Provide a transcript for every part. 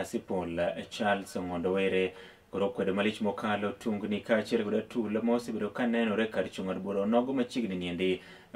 Asipol Charles Ong'ondo Were koro kwedo malich mokalo tungni kaachiel kod atula ma osebedo ka nenore kar chung' od bura onogo machiegni niendi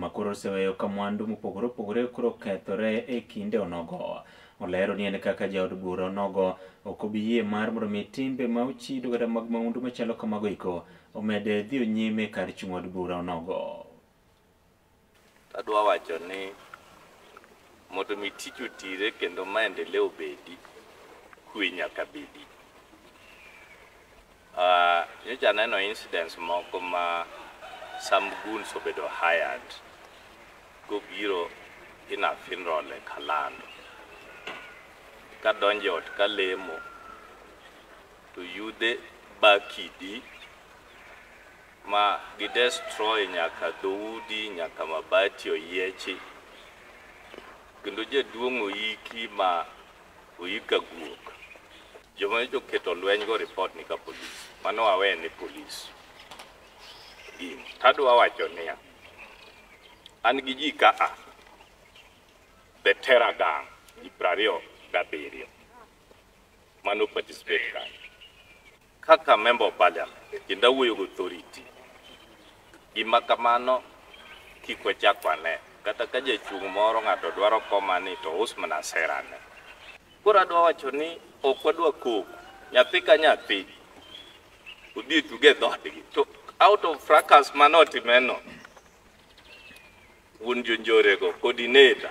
ma koro oseweyo ka mwandu mopogore opogore koro kethore e kinde onogo. Olero ni en kaka jaod bura onogo ok obi yie mar mondo mi timbe ma ochido kata mag maundu machalo kamago iko omed dhi nyime kar chung' od bura onogo. Adwa wacho ni mondo mi tich otire kendo maendeleo obedi, kwe nyaka bedi. Ah, nyocha aneno incidents moko ma some goons obedo hired kobiro in a funeral e Kalando kadonjo e ot kalemo to yudhe ba kidi ma gi destroy nyaka dhoudi nyaka mabati oyiechi kendo jaduong' oiki ma oik ka guok joma nyocha oketo lweny go report ni ka polis mano awe ne polis gino tadwa wacho niya an gi ji ka a the terra gang ji prariyo gabiriyo mano participate kanyo Kaka member of parliament kendo awuoyo go authority, gima kamano kik wachak wane. Kata ka jachung' moro ng'ato dwaro koma ni to us mana serane. Koro adwa wacho ni ok wadwa koko nyathi ka nyathi odhi tuge dhodgi to out of fracas mane otimeno wuon jonjorego coordinator